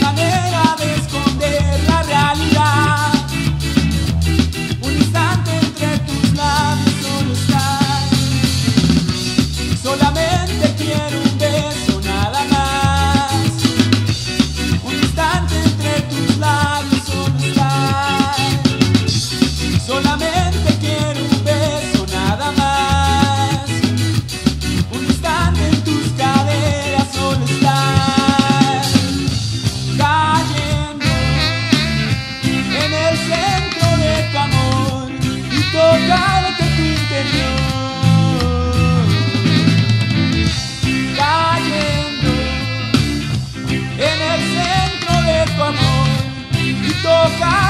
manera. el centro de tu amor y tocarte tu interior. Cayendo en el centro de tu amor y tocarte